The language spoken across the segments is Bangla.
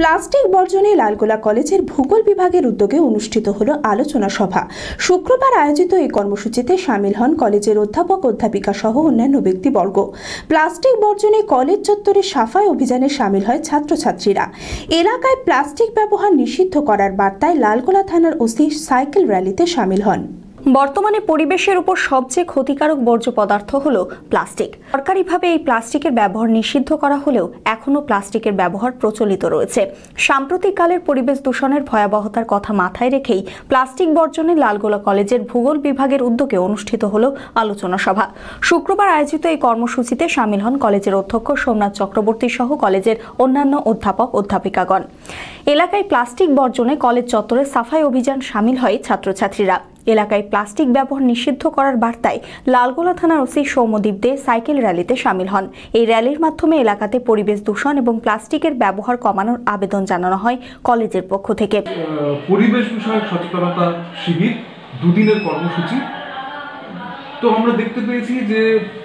প্লাস্টিক বর্জনে লালগোলা কলেজের ভূগোল বিভাগের উদ্যোগে অনুষ্ঠিত হল আলোচনা সভা। শুক্রবার আয়োজিত এই কর্মসূচিতে সামিল হন কলেজের অধ্যাপক, অধ্যাপিকা সহ অন্যান্য ব্যক্তিবর্গ। প্লাস্টিক বর্জনে কলেজ চত্বরে সাফাই অভিযানে সামিল হয় ছাত্রছাত্রীরা। এলাকায় প্লাস্টিক ব্যবহার নিষিদ্ধ করার বার্তায় লালগোলা থানার ওসি সাইকেল র্যালিতে সামিল হন। বর্তমানে পরিবেশের উপর সবচেয়ে ক্ষতিকারক বর্জ্য পদার্থ হল প্লাস্টিক। সরকারিভাবে এই প্লাস্টিকের ব্যবহার নিষিদ্ধ করা হলেও এখনও প্লাস্টিকের ব্যবহার প্রচলিত রয়েছে। সাম্প্রতিককালের পরিবেশ দূষণের ভয়াবহতার কথা মাথায় রেখেই প্লাস্টিক বর্জনে লালগোলা কলেজের ভূগোল বিভাগের উদ্যোগে অনুষ্ঠিত হল আলোচনা সভা। শুক্রবার আয়োজিত এই কর্মসূচিতে সামিল হন কলেজের অধ্যক্ষ সোমনাথ চক্রবর্তী সহ কলেজের অন্যান্য অধ্যাপক অধ্যাপিকাগণ। এলাকায় প্লাস্টিক বর্জনে কলেজ চত্বরে সাফাই অভিযান সামিল হয় ছাত্রছাত্রীরা। এলাকায় প্লাস্টিক ব্যবহার নিষিদ্ধ করার বার্তায় লালগোলা থানার ওসি সৌম্যদীপ দে সাইকেল র্যালিতে সামিল হন। এই র্যালির মাধ্যমে এলাকাতে পরিবেশ দূষণ এবং প্লাস্টিকের ব্যবহার কমানোর আবেদন জানানো হয় কলেজের পক্ষ থেকে। পরিবেশ বিষয়ক সচেতনতা শিবির দুদিনের কর্মসূচি। তো আমরা দেখতে পেয়েছি যে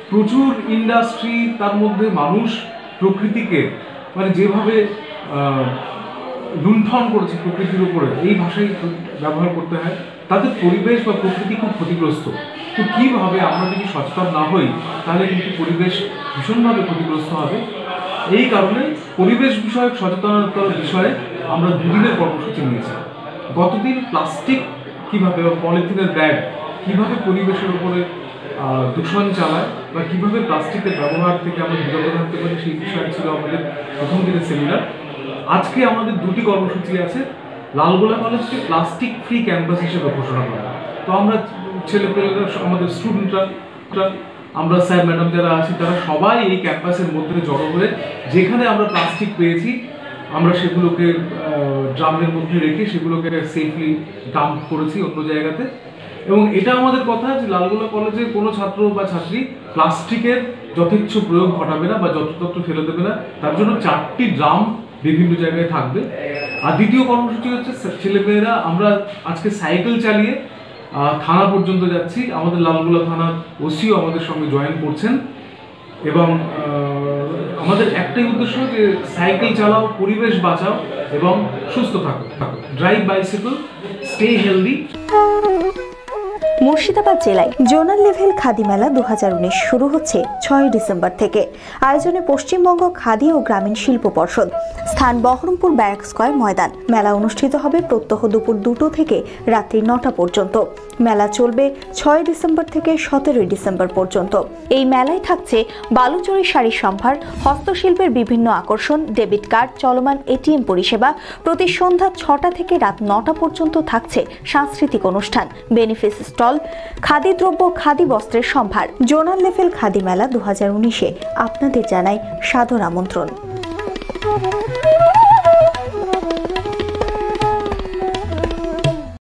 প্রচুর ইন্ডাস্ট্রি, তার মধ্যে মানুষ প্রকৃতিকে মানে যেভাবে লুণ্ঠন করেছে প্রকৃতির উপরে, এই ভাষাই ব্যবহার করতে হয়। তাদের পরিবেশ বা প্রকৃতি খুব ক্ষতিগ্রস্ত। তো কীভাবে আমরা যদি সচেতন না হই, তাহলে কিন্তু পরিবেশ ভীষণভাবে ক্ষতিগ্রস্ত হবে। এই কারণে পরিবেশ বিষয়ক সচেতনতার বিষয়ে আমরা দুদিনের কর্মসূচি নিয়েছি। গতদিন প্লাস্টিক কীভাবে বা পলিথিনের ব্যাগ কীভাবে পরিবেশের উপরে দূষণ চালায় বা কীভাবে প্লাস্টিকের ব্যবহার থেকে আমরা বিরত থাকতে পারি সেই বিষয়ে ছিল আমাদের প্রথম দিনের সেমিনার। আজকে আমাদের দুটি কর্মসূচি আছে। লালগোলা কলেজকে প্লাস্টিক ফ্রি ক্যাম্পাস হিসেবে ঘোষণা করা তো আমরা ছেলেপেলেরা, আমাদের স্টুডেন্টরা আমরা স্যার ম্যাডাম যারা আছি, তারা সবাই এই ক্যাম্পাসের মধ্যে জড়ো হয়ে যেখানে আমরা প্লাস্টিক পেয়েছি, আমরা সেগুলোকে ড্রামের মধ্যে রেখে সেগুলোকে সেফলি ডাম্প করেছি অন্য জায়গাতে। এবং এটা আমাদের কথা যে লালগোলা কলেজে কোনো ছাত্র বা ছাত্রী প্লাস্টিকের যথেচ্ছ প্রয়োগ ঘটাবে না বা যত্রতত্র ফেলে দেবে না। তার জন্য চারটি ড্রাম বিভিন্ন জায়গায় থাকবে। আর দ্বিতীয় কর্মসূচি হচ্ছে ছেলেমেয়েরা, আমরা আজকে সাইকেল চালিয়ে থানা পর্যন্ত যাচ্ছি। আমাদের লালগুলা থানার ওসিও আমাদের সঙ্গে জয়েন করছেন। এবং আমাদের একটাই উদ্দেশ্য যে সাইকেল চালাও, পরিবেশ বাঁচাও এবং সুস্থ থাকো। থাকো। Drive bicycle stay healthy Murshidabad জেলায় জোনাল লেভেল খাদি মেলা দু হাজার উনিশ শুরু হচ্ছে ছয় ডিসেম্বর থেকে। আয়োজনে পশ্চিমবঙ্গ খাদি ও গ্রামীণ শিল্প পর্ষদ, স্থান বহরমপুর ব্যারাক স্কয়ার ময়দান। মেলা অনুষ্ঠিত হবে প্রত্যহ দুপুর দুটো থেকে রাত্রি নটা পর্যন্ত। মেলা চলবে ছয় ডিসেম্বর থেকে সতেরোই ডিসেম্বর পর্যন্ত। এই মেলায় থাকছে বালুচরি শাড়ির সম্ভার, হস্তশিল্পের বিভিন্ন আকর্ষণ, ডেবিট কার্ড, চলমান এটিএম পরিষেবা। প্রতি সন্ধ্যা ছটা থেকে রাত নটা পর্যন্ত থাকছে সাংস্কৃতিক অনুষ্ঠান। বেনিফিস স্টল খাদি দ্রব্য খাদি বস্ত্রের সম্ভার। জোনাল লেভেল খাদি মেলা দু হাজার উনিশে। আপনাদের জানাই সাদর আমন্ত্রণ।